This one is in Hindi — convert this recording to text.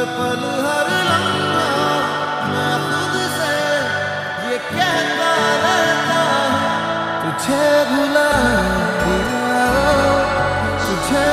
हर पल हर लम्हा मैं खुद से ये कहता रहता तुझे भुला दिया तुझे